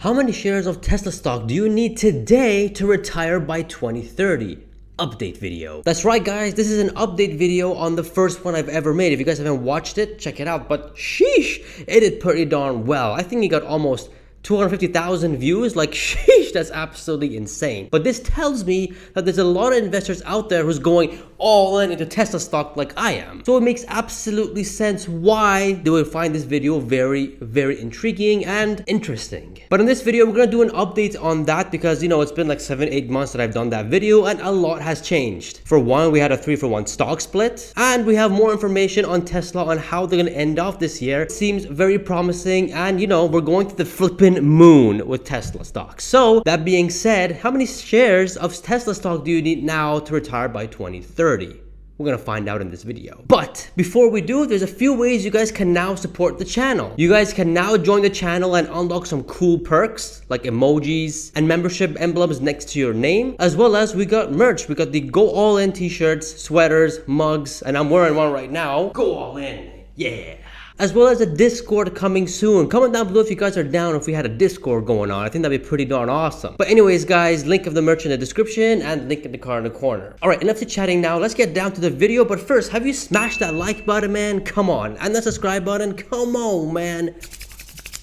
How many shares of Tesla stock do you need today to retire by 2030? Update video. That's right guys, this is an update video on the first one I've ever made. If you guys haven't watched it, check it out. But sheesh, it did pretty darn well. I think he got almost 250,000 views like sheesh that's absolutely insane. But this tells me that there's a lot of investors out there who's going all in into Tesla stock like I am. So it makes absolutely sense why they would find this video very very intriguing and interesting. But in this video we're gonna do an update on that because you know it's been like seven eight months that I've done that video and a lot has changed. For one we had a three for one stock split and we have more information on Tesla on how they're gonna end off this year. It seems very promising and you know we're going to the flipping moon with Tesla stock. So that being said, how many shares of Tesla stock do you need now to retire by 2030? We're gonna find out in this video. But before we do, there's a few ways you guys can now support the channel. You guys can now join the channel and unlock some cool perks like emojis and membership emblems next to your name. As well as we got merch. We got the Go All In t-shirts, sweaters, mugs, and I'm wearing one right now. Go All In, yeah as well as a Discord coming soon. Comment down below if you guys are down if we had a Discord going on. I think that'd be pretty darn awesome. But anyways, guys, link of the merch in the description and link in the card in the corner. All right, enough to chatting now. Let's get down to the video. But first, have you smashed that like button, man? Come on. And the subscribe button? Come on, man.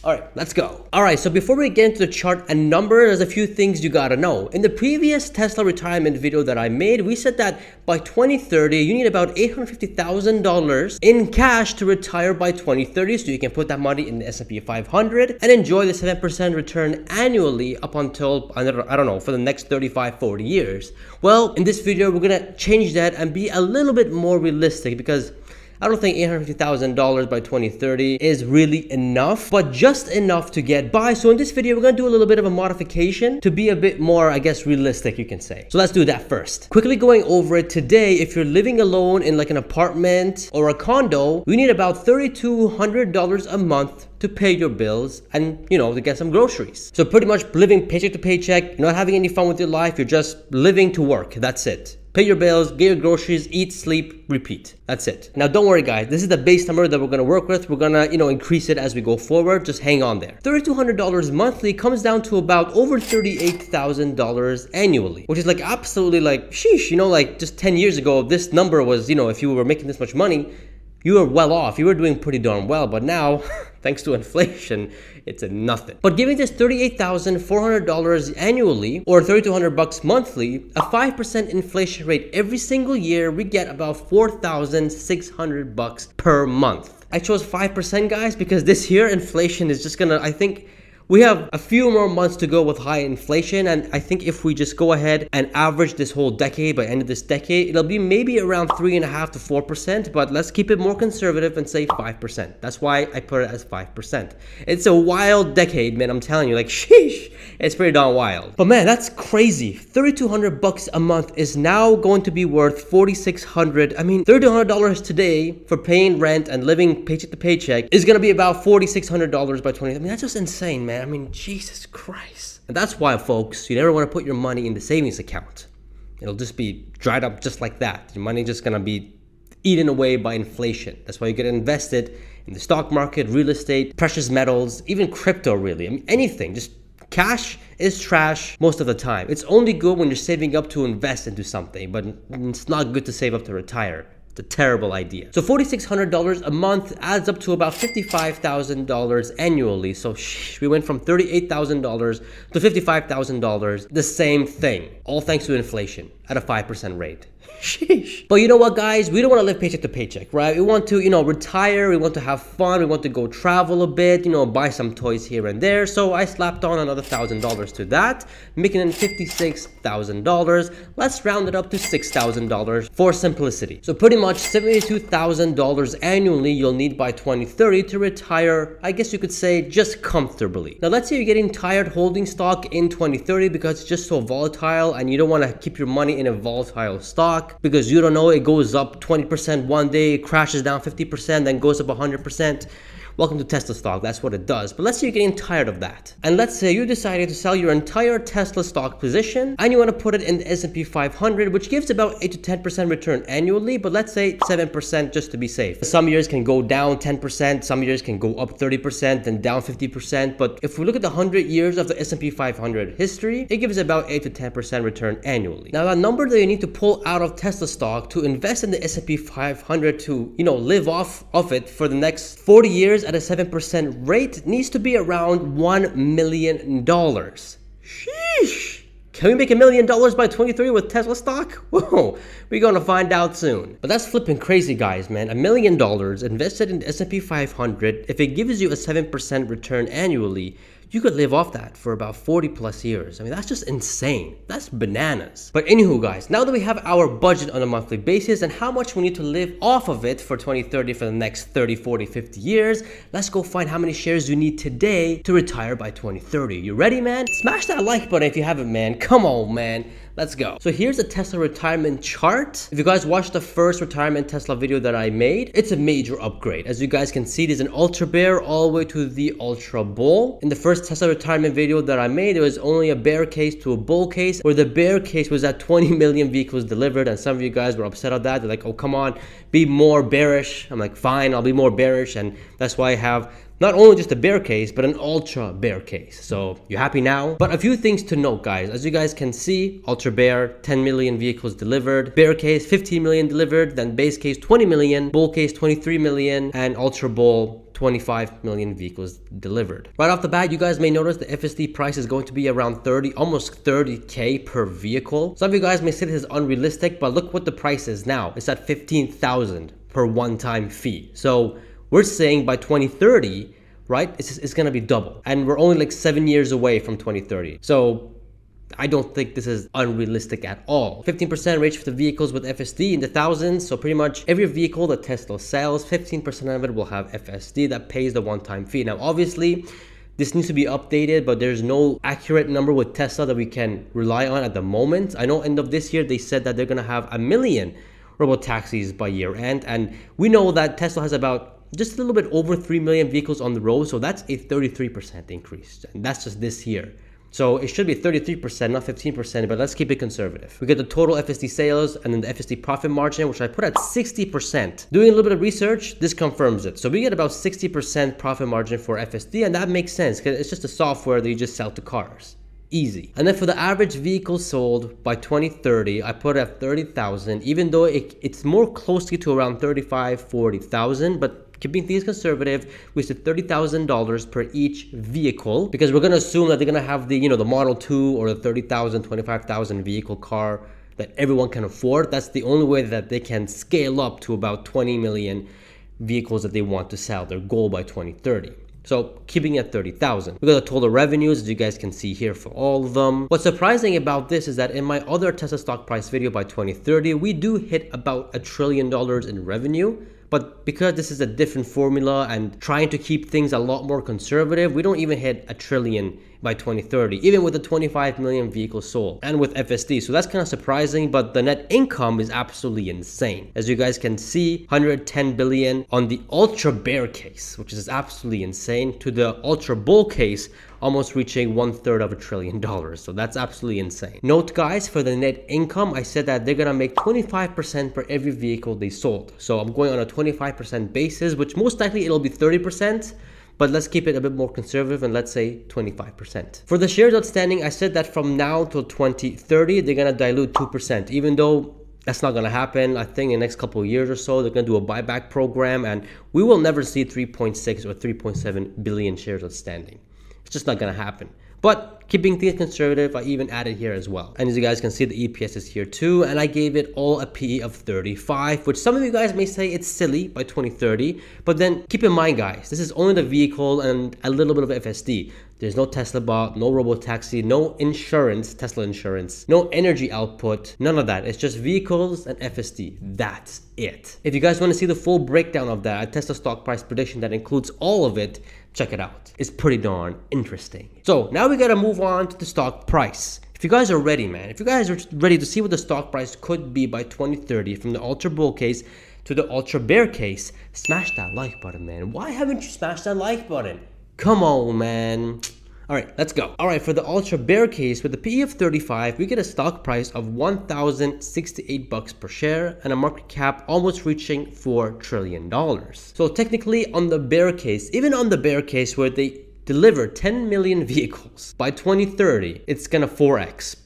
All right, let's go. All right, so before we get into the chart and number, there's a few things you gotta know. In the previous Tesla retirement video that I made, we said that by 2030, you need about $850,000 in cash to retire by 2030, so you can put that money in the S&P 500 and enjoy the 7% return annually up until, I don't know, for the next 35, 40 years. Well, in this video, we're gonna change that and be a little bit more realistic because I don't think $850,000 by 2030 is really enough, but just enough to get by. So in this video, we're gonna do a little bit of a modification to be a bit more, I guess, realistic, you can say. So let's do that first. Quickly going over it today, if you're living alone in like an apartment or a condo, we need about $3,200 a month to pay your bills and you know to get some groceries so pretty much living paycheck to paycheck not having any fun with your life you're just living to work that's it pay your bills, get your groceries, eat, sleep, repeat. That's it. Now don't worry guys, this is the base number that we're gonna work with. We're gonna, you know, increase it as we go forward. Just hang on there. $3,200 monthly comes down to about over $38,000 annually, which is like absolutely like, sheesh, you know, like just 10 years ago, this number was, you know, if you were making this much money, you were well off. You were doing pretty darn well, but now, thanks to inflation, it's a nothing. But giving this $38,400 annually or 3200 bucks monthly, a 5% inflation rate every single year, we get about 4,600 bucks per month. I chose 5% guys because this year inflation is just gonna, I think, we have a few more months to go with high inflation, and I think if we just go ahead and average this whole decade by end of this decade, it'll be maybe around three and a half to four percent. But let's keep it more conservative and say five percent. That's why I put it as five percent. It's a wild decade, man. I'm telling you, like sheesh, it's pretty darn wild. But man, that's crazy. 3,200 bucks a month is now going to be worth 4,600. I mean, 3,200 dollars today for paying rent and living paycheck to paycheck is gonna be about 4,600 dollars by 20. I mean, that's just insane, man I mean, Jesus Christ. And that's why, folks, you never want to put your money in the savings account. It'll just be dried up just like that. Your money just gonna be eaten away by inflation. That's why you get invested in the stock market, real estate, precious metals, even crypto, really. I mean, anything. Just cash is trash most of the time. It's only good when you're saving up to invest into something, but it's not good to save up to retire. A terrible idea. So $4,600 a month adds up to about $55,000 annually. So shh, we went from $38,000 to $55,000, the same thing, all thanks to inflation at a 5% rate. Sheesh. But you know what, guys? We don't want to live paycheck to paycheck, right? We want to, you know, retire. We want to have fun. We want to go travel a bit, you know, buy some toys here and there. So I slapped on another thousand dollars to that, making it fifty-six thousand dollars. Let's round it up to six thousand dollars for simplicity. So pretty much thousand dollars annually you'll need by 2030 to retire. I guess you could say just comfortably. Now let's say you're getting tired holding stock in 2030 because it's just so volatile and you don't want to keep your money in a volatile stock because you don't know it goes up 20% one day, crashes down 50%, then goes up 100%. Welcome to Tesla stock. That's what it does. But let's say you're getting tired of that. And let's say you decided to sell your entire Tesla stock position and you want to put it in the S&P 500, which gives about 8 to 10% return annually, but let's say 7% just to be safe. Some years can go down 10%, some years can go up 30%, then down 50%. But if we look at the 100 years of the S&P 500 history, it gives about 8 to 10% return annually. Now, a number that you need to pull out of Tesla stock to invest in the S&P 500 to, you know, live off of it for the next 40 years at a 7% rate needs to be around $1 million. Sheesh. Can we make a million dollars by 23 with Tesla stock? Whoa, we're gonna find out soon. But that's flipping crazy, guys, man. A million dollars invested in the S&P 500, if it gives you a 7% return annually, you could live off that for about 40 plus years. I mean, that's just insane. That's bananas. But anywho, guys, now that we have our budget on a monthly basis and how much we need to live off of it for 2030 for the next 30, 40, 50 years, let's go find how many shares you need today to retire by 2030. You ready, man? Smash that like button if you haven't, man. Come on, man. Let's go. So here's a Tesla retirement chart. If you guys watched the first retirement Tesla video that I made, it's a major upgrade. As you guys can see, there's an Ultra Bear all the way to the Ultra Bull. In the first Tesla retirement video that I made, it was only a bear case to a bull case, where the bear case was at 20 million vehicles delivered, and some of you guys were upset at that. They're like, oh, come on, be more bearish. I'm like, fine, I'll be more bearish, and that's why I have not only just a bear case, but an ultra bear case. So you happy now? But a few things to note, guys. As you guys can see, ultra bear, 10 million vehicles delivered, bear case, 15 million delivered, then base case, 20 million, bull case, 23 million, and ultra bull, 25 million vehicles delivered. Right off the bat, you guys may notice the FSD price is going to be around 30, almost 30K per vehicle. Some of you guys may say this is unrealistic, but look what the price is now. It's at 15,000 per one-time fee. So we're saying by 2030, right, it's, it's gonna be double. And we're only like seven years away from 2030. So I don't think this is unrealistic at all. 15% range for the vehicles with FSD in the thousands. So pretty much every vehicle that Tesla sells, 15% of it will have FSD that pays the one-time fee. Now, obviously, this needs to be updated, but there's no accurate number with Tesla that we can rely on at the moment. I know end of this year, they said that they're gonna have a million robo taxis by year end. And we know that Tesla has about just a little bit over 3 million vehicles on the road. So that's a 33% increase. And that's just this year. So it should be 33%, not 15%, but let's keep it conservative. We get the total FSD sales and then the FSD profit margin, which I put at 60%. Doing a little bit of research, this confirms it. So we get about 60% profit margin for FSD, and that makes sense because it's just a software that you just sell to cars easy. And then for the average vehicle sold by 2030, I put at 30,000, even though it, it's more closely to around 35, 40,000, but keeping things conservative, we said $30,000 per each vehicle because we're going to assume that they're going to have the, you know, the Model 2 or the 30,000, 25,000 vehicle car that everyone can afford. That's the only way that they can scale up to about 20 million vehicles that they want to sell, their goal by 2030. So keeping at 30,000. We got the total revenues as you guys can see here for all of them. What's surprising about this is that in my other Tesla stock price video by 2030, we do hit about a trillion dollars in revenue. But because this is a different formula and trying to keep things a lot more conservative, we don't even hit a trillion by 2030, even with the 25 million vehicles sold and with FSD. So that's kind of surprising, but the net income is absolutely insane. As you guys can see, 110 billion on the ultra bear case, which is absolutely insane, to the ultra bull case, almost reaching one third of a trillion dollars. So that's absolutely insane. Note guys, for the net income, I said that they're gonna make 25% for every vehicle they sold. So I'm going on a 25% basis, which most likely it'll be 30%, but let's keep it a bit more conservative and let's say 25%. For the shares outstanding, I said that from now till 2030, they're gonna dilute 2%, even though that's not gonna happen. I think in the next couple of years or so, they're gonna do a buyback program and we will never see 3.6 or 3.7 billion shares outstanding. It's just not gonna happen. But keeping things conservative, I even added here as well. And as you guys can see, the EPS is here too. And I gave it all a PE of 35, which some of you guys may say it's silly by 2030. But then keep in mind, guys, this is only the vehicle and a little bit of FSD. There's no Tesla bot, no robo taxi, no insurance, Tesla insurance, no energy output, none of that. It's just vehicles and FSD. That's it. If you guys want to see the full breakdown of that, a Tesla stock price prediction that includes all of it, check it out. It's pretty darn interesting. So now we gotta move on to the stock price. If you guys are ready, man, if you guys are ready to see what the stock price could be by 2030 from the Ultra Bull case, to the Ultra Bear case, smash that like button, man. Why haven't you smashed that like button? Come on, man. All right, let's go. All right, for the Ultra Bear case with the PE of 35, we get a stock price of 1,068 bucks per share and a market cap almost reaching 4 trillion dollars. So technically on the Bear case, even on the Bear case where they deliver 10 million vehicles by 2030, it's gonna 4x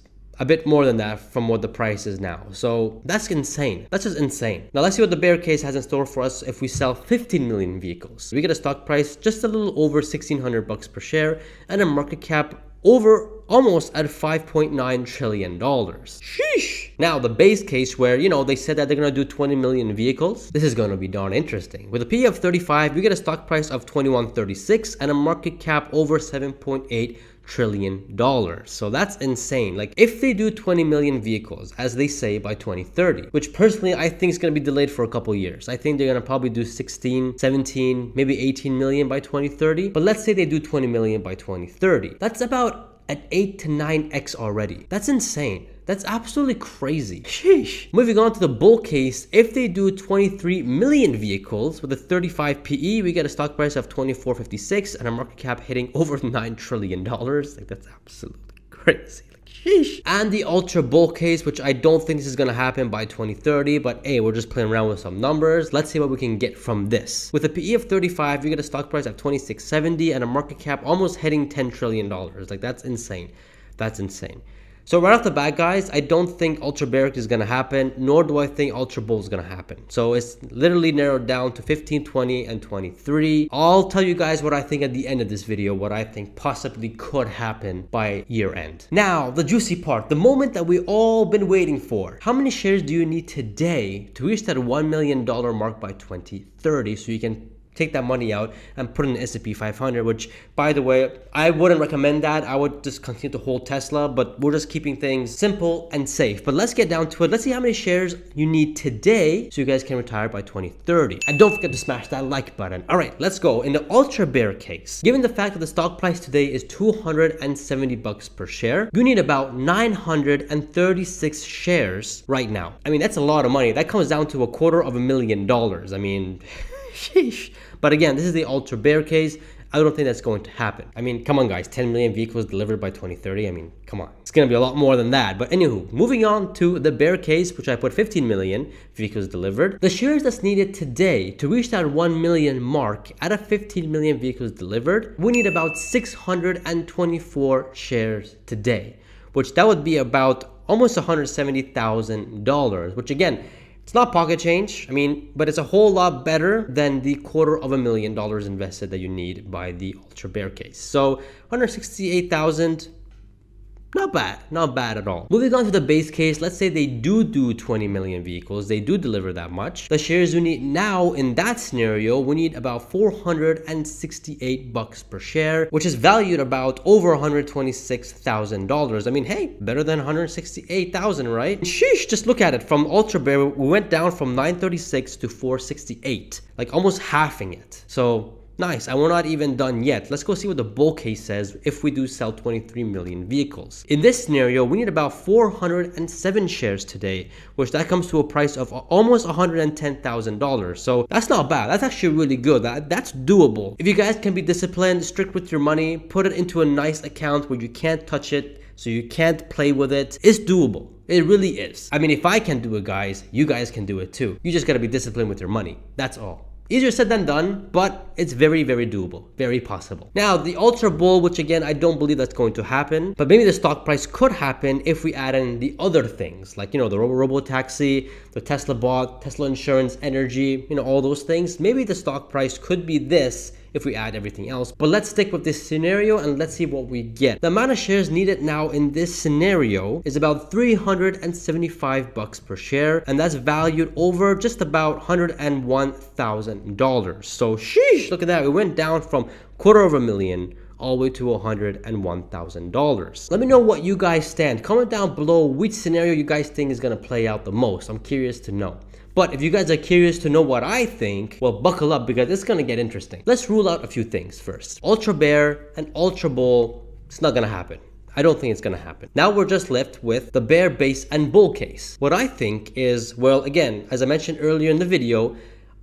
a bit more than that from what the price is now. So that's insane. That's just insane. Now let's see what the bear case has in store for us if we sell 15 million vehicles. We get a stock price just a little over 1600 bucks per share and a market cap over almost at 5.9 trillion dollars. Sheesh. Now the base case where, you know, they said that they're going to do 20 million vehicles, this is going to be darn interesting. With a PE of 35, we get a stock price of 2136 and a market cap over 7.8 trillion dollars. So that's insane. Like if they do 20 million vehicles as they say by 2030, which personally I think is going to be delayed for a couple years. I think they're going to probably do 16, 17, maybe 18 million by 2030. But let's say they do 20 million by 2030. That's about at 8 to 9x already. That's insane. That's absolutely crazy. Sheesh. Moving on to the bull case, if they do 23 million vehicles with a 35 PE, we get a stock price of 24.56 and a market cap hitting over 9 trillion dollars. Like that's absolutely crazy. Sheesh. And the Ultra Bull case, which I don't think this is gonna happen by 2030, but hey, we're just playing around with some numbers. Let's see what we can get from this. With a PE of 35, you get a stock price of 2670 and a market cap almost hitting 10 trillion dollars. Like that's insane. That's insane. So right off the bat, guys, I don't think Ultra Bearic is going to happen, nor do I think Ultra Bull is going to happen. So it's literally narrowed down to 15, 20, and 23. I'll tell you guys what I think at the end of this video, what I think possibly could happen by year end. Now, the juicy part, the moment that we all been waiting for. How many shares do you need today to reach that $1 million mark by 2030 so you can take that money out and put in the S&P 500 which by the way I wouldn't recommend that. I would just continue to hold Tesla but we're just keeping things simple and safe. But let's get down to it. Let's see how many shares you need today so you guys can retire by 2030 and don't forget to smash that like button. All right let's go. In the ultra bear case given the fact that the stock price today is 270 bucks per share you need about 936 shares right now. I mean that's a lot of money. That comes down to a quarter of a million dollars. I mean Sheesh. But again, this is the ultra bear case. I don't think that's going to happen. I mean, come on, guys. 10 million vehicles delivered by 2030. I mean, come on. It's going to be a lot more than that. But anywho, moving on to the bear case, which I put 15 million vehicles delivered. The shares that's needed today to reach that 1 million mark at a 15 million vehicles delivered, we need about 624 shares today, which that would be about almost $170,000, which again, it's not pocket change, I mean, but it's a whole lot better than the quarter of a million dollars invested that you need by the Ultra Bear case. So 168,000 not bad, not bad at all. Moving on to the base case, let's say they do do 20 million vehicles, they do deliver that much. The shares we need now in that scenario, we need about 468 bucks per share, which is valued about over $126,000. I mean, hey, better than 168,000, right? Sheesh, just look at it. From Ultra Bear, we went down from 936 to 468, like almost halving it. So Nice, and we're not even done yet. Let's go see what the bull case says if we do sell 23 million vehicles. In this scenario, we need about 407 shares today, which that comes to a price of almost $110,000. So that's not bad. That's actually really good. That, that's doable. If you guys can be disciplined, strict with your money, put it into a nice account where you can't touch it, so you can't play with it, it's doable. It really is. I mean, if I can do it, guys, you guys can do it too. You just gotta be disciplined with your money. That's all. Easier said than done, but it's very, very doable, very possible. Now, the Ultra Bull, which again, I don't believe that's going to happen, but maybe the stock price could happen if we add in the other things, like, you know, the Robo Taxi, the Tesla bot, Tesla insurance, energy, you know, all those things. Maybe the stock price could be this if we add everything else. But let's stick with this scenario and let's see what we get. The amount of shares needed now in this scenario is about 375 bucks per share and that's valued over just about $101,000. So sheesh, look at that. We went down from quarter of a million all the way to $101,000. Let me know what you guys stand. Comment down below which scenario you guys think is going to play out the most. I'm curious to know. But if you guys are curious to know what I think, well, buckle up because it's gonna get interesting. Let's rule out a few things first. Ultra Bear and Ultra Bull, it's not gonna happen. I don't think it's gonna happen. Now we're just left with the bear base and bull case. What I think is, well, again, as I mentioned earlier in the video,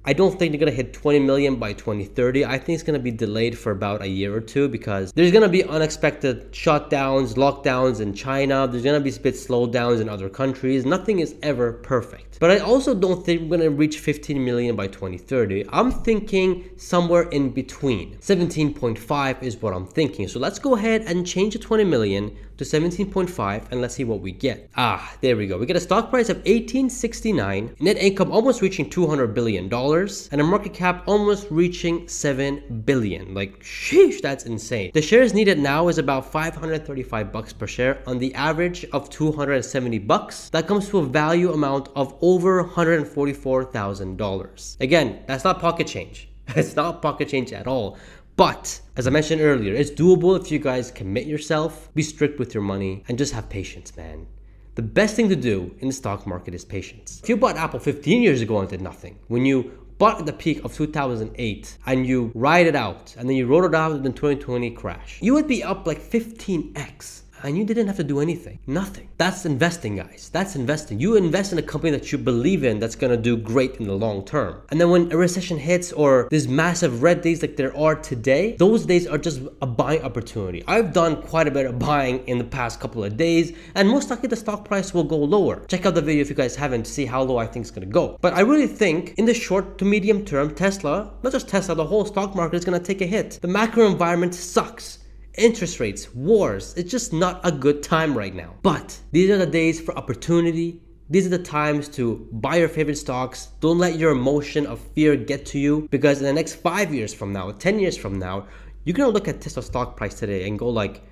I don't think they're gonna hit 20 million by 2030. I think it's gonna be delayed for about a year or two because there's gonna be unexpected shutdowns, lockdowns in China. There's gonna be a bit slowdowns in other countries. Nothing is ever perfect. But I also don't think we're gonna reach 15 million by 2030. I'm thinking somewhere in between. 17.5 is what I'm thinking. So let's go ahead and change the 20 million to 17.5 and let's see what we get. Ah, there we go. We get a stock price of 1869, net income almost reaching 200 billion dollars, and a market cap almost reaching 7 billion. Like, sheesh, that's insane. The shares needed now is about 535 bucks per share on the average of 270 bucks. That comes to a value amount of over $144,000. Again, that's not pocket change. It's not pocket change at all. But as I mentioned earlier, it's doable if you guys commit yourself, be strict with your money, and just have patience, man. The best thing to do in the stock market is patience. If you bought Apple 15 years ago and did nothing, when you bought at the peak of 2008 and you ride it out and then you rode it out in the 2020 crash, you would be up like 15x and you didn't have to do anything. Nothing. That's investing, guys. That's investing. You invest in a company that you believe in that's gonna do great in the long term. And then when a recession hits or there's massive red days like there are today, those days are just a buying opportunity. I've done quite a bit of buying in the past couple of days, and most likely the stock price will go lower. Check out the video if you guys haven't to see how low I think it's gonna go. But I really think in the short to medium term, Tesla, not just Tesla, the whole stock market is gonna take a hit. The macro environment sucks interest rates, wars. It's just not a good time right now. But these are the days for opportunity. These are the times to buy your favorite stocks. Don't let your emotion of fear get to you because in the next five years from now, 10 years from now, you're gonna look at Tesla stock price today and go like,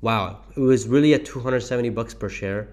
wow, it was really at 270 bucks per share.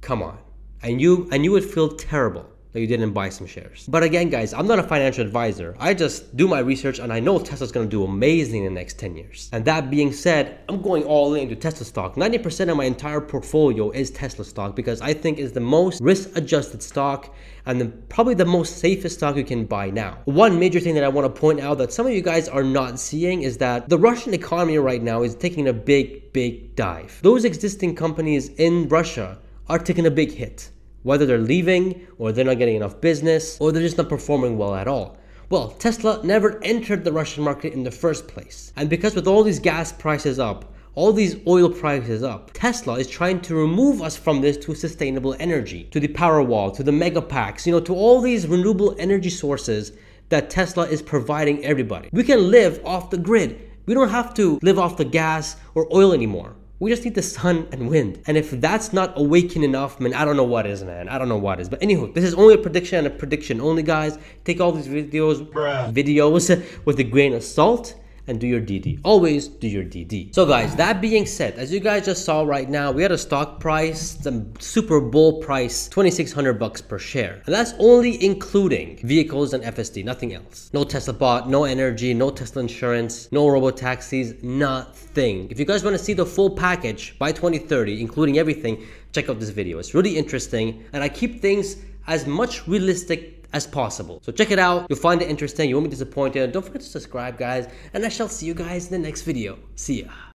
Come on. And you and you would feel terrible that you didn't buy some shares. But again, guys, I'm not a financial advisor. I just do my research and I know Tesla's gonna do amazing in the next 10 years. And that being said, I'm going all into Tesla stock. 90% of my entire portfolio is Tesla stock because I think it's the most risk adjusted stock and the, probably the most safest stock you can buy now. One major thing that I wanna point out that some of you guys are not seeing is that the Russian economy right now is taking a big, big dive. Those existing companies in Russia are taking a big hit whether they're leaving or they're not getting enough business or they're just not performing well at all. Well, Tesla never entered the Russian market in the first place. And because with all these gas prices up, all these oil prices up, Tesla is trying to remove us from this to sustainable energy, to the Powerwall, to the mega packs, you know, to all these renewable energy sources that Tesla is providing everybody. We can live off the grid. We don't have to live off the gas or oil anymore. We just need the sun and wind. And if that's not awakening enough, man, I don't know what is, man. I don't know what is. But anywho, this is only a prediction and a prediction only, guys. Take all these videos, Bruh. videos with a grain of salt and do your DD. Always do your DD. So guys, that being said, as you guys just saw right now, we had a stock price, the Super Bowl price, 2600 bucks per share. And that's only including vehicles and FSD, nothing else. No Tesla bot, no energy, no Tesla insurance, no robo taxis, nothing. If you guys want to see the full package by 2030, including everything, check out this video. It's really interesting and I keep things as much realistic as possible. So check it out. You'll find it interesting. You won't be disappointed. Don't forget to subscribe, guys. And I shall see you guys in the next video. See ya.